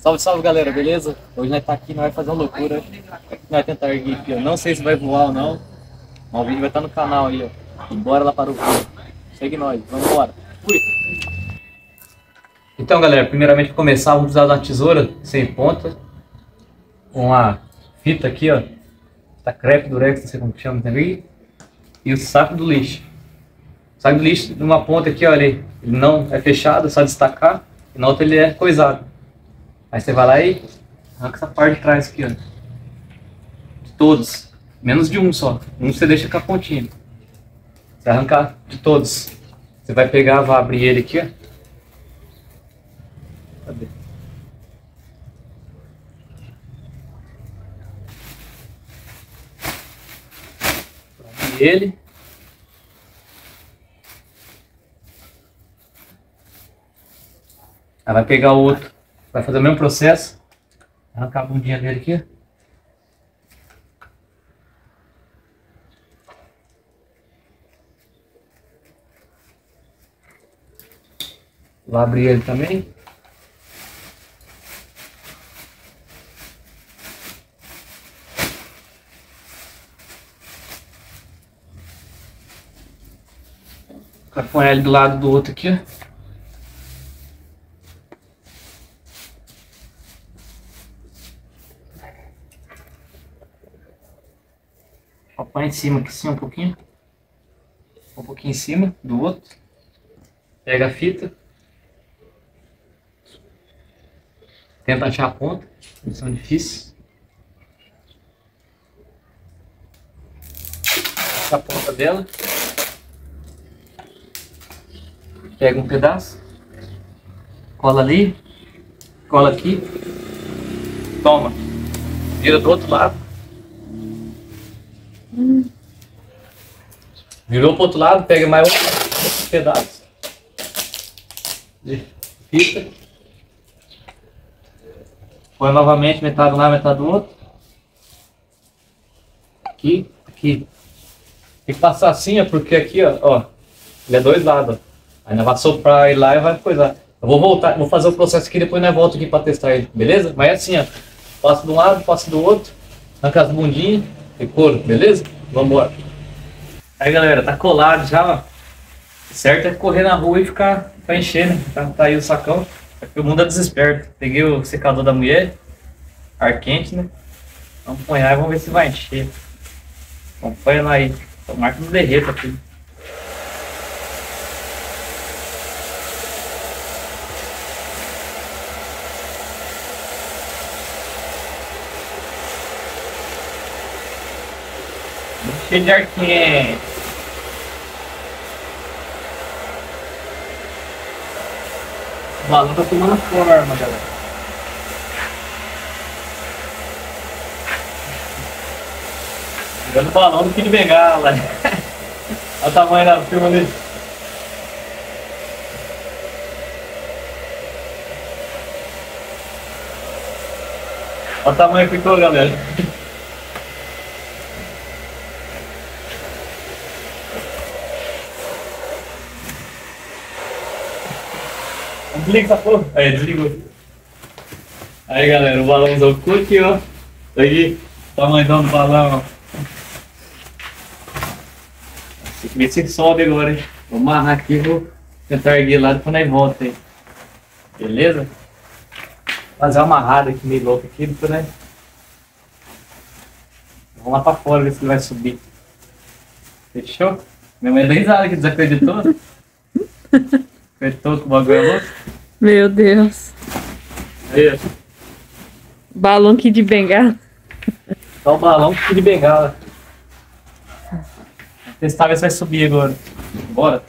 Salve, salve galera, beleza? Hoje nós tá aqui, nós vai fazer uma loucura. Nós vai tentar erguer aqui, ó. Não sei se vai voar ou não. Mas o vídeo vai estar no canal aí, ó. Bora lá para o vídeo. Segue nós, vamos embora. Fui! Então galera, primeiramente para começar, precisar de uma tesoura sem ponta. Uma fita aqui, ó. Tá crepe durex, não sei como que chama também. E o saco do lixo. O saco do lixo, numa ponta aqui, olha ele não é fechado, é só destacar. E na outra ele é coisado. Aí você vai lá e arranca essa parte de trás aqui, ó. De todos. Menos de um só. Um você deixa com a pontinha. Você arrancar de todos. Você vai pegar, vai abrir ele aqui, ó. Cadê? Abrir ele. Aí vai pegar o outro. Vai fazer o mesmo processo. Arrancar a bundinha dele aqui. Vou abrir ele também. Vai pôr ele do lado do outro aqui, Põe em cima aqui sim um pouquinho. Um pouquinho em cima do outro. Pega a fita. Tenta achar a ponta. Missão difícil. A ponta dela. Pega um pedaço. Cola ali. Cola aqui. Toma. Vira do outro lado. Virou pro outro lado, pega mais um pedaço de fita. Põe novamente metade lá, metade do outro. Aqui, aqui. Tem que passar assim, ó, porque aqui, ó, ó ele é dois lados. Aí nós vai soprar ele lá e vai coisar. Eu vou voltar, vou fazer o processo aqui, depois nós volta aqui para testar ele, beleza? Mas é assim, ó. Passo de um lado, passo do outro, arranca as bundinhas couro, beleza? Vamos embora. Aí galera, tá colado já, ó. Certo é correr na rua e ficar encher, né? Tá, tá aí o sacão. Porque o mundo é desesperto. Peguei o secador da mulher, ar quente, né? Vamos pôr e vamos ver se vai encher. Acompanha lá aí. Tomara que não derreta aqui. Cheio de ar quente. O balão tá tomando forma, galera. Jogando balão do que de bengala. Olha o tamanho da firma dele. Olha o tamanho que ficou, galera. Desliga essa porra. Aí, desligou. Aí, galera, o balãozão ficou aqui, ó. Tá aqui, tamanho do balão, que ver se sobe agora, hein. Vou amarrar aqui vou tentar erguer lá depois nós volta aí. Beleza? Fazer uma amarrada aqui meio louca aqui, depois né? Vamos lá pra fora ver se ele vai subir. Fechou? Minha mãe deu risada que desacreditou. Acreditou que o bagulho é louco? Meu Deus. Aí, Balão que de bengala. Só o balão que de bengala. Testar ver se vai subir agora. Bora.